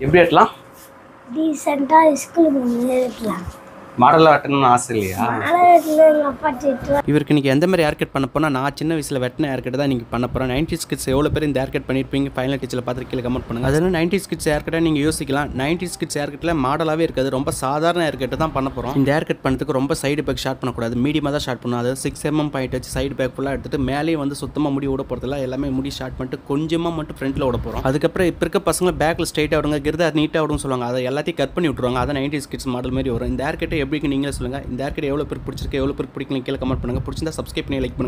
எப்படி வெட்டலாம் டீசெண்டாக ஸ்கூலுக்கு மாடலாக வெட்டணும்னு ஆசை இல்லையா? இவருக்கு இன்றைக்கி எந்த மாதிரி ஹேர் கட் பண்ண போனால் நான் சின்ன வயசில் வெட்டின ஹேர் கட் தான் நீங்கள் பண்ண போகிறேன் நைன்டி ஸ்கிட்ஸ் எவ்வளோ பேர் இந்த ஹேர் கட் பண்ணியிருப்பீங்க ஃபைனல் டீச்சில் பார்த்து கீழே கமெண்ட் பண்ணுங்கள் அதனால் நைன்டி ஸ்கிட்ஸ் ஹேர் கட்டை நீங்கள் யோசிக்கலாம். நைன்டி ஸ்கிட்ஸ் ஹேர் கட்டில் மாடலாகவே இருக்காது. ரொம்ப சாதாரண ஹேர் கட்டு தான் பண்ண போகிறோம் இந்த ஹேர் கட் பண்ணதுக்கு ரொம்ப சைடு பேக் ஷார்ட் பண்ணக்கூடாது. மீடியமாக தான் ஷார்ட் பண்ணணும். அதாவது சிக்ஸ் எம்எம் பாயிண்ட் வச்சு சைடு பேக் ஃபுல்லாக எடுத்துட்டு மேலேயும் வந்து சுத்தமாக முடி விட போகிறதில்ல எல்லாமே முடி ஷார்ட் பண்ணிட்டு கொஞ்சமாக மட்டும் ஃப்ரண்ட்டில் விட போகிறோம் அதுக்கப்புறம் இப்போ இருக்க பசங்க பேக்கில் ஸ்ட்ரைட்டாக விடுங்க கிருதா நீட்டாக விடுங்க சொல்லுவாங்க. அதை எல்லாத்தையும் கட் பண்ணி விட்ருவாங்க அதை நைன்டி ஸ்கிட்ஸ் மாடல் மாதிரி வரும். இந்த ஹேர் கட்டை எப்படின்னு நீங்களே சொல்லுங்கள் இந்த ஹேர் கட் எவ்வளோ பேருக்கு பிடிச்சிருக்கு எவ்வளோ பேருக்கு பிடிக்கல கீழே கமெண்ட் பண்ணுங்கள் பிடிச்சிருந்தா சப்ஸ்கிரைப் பண்ணி லைக் பண்ணுங்கள்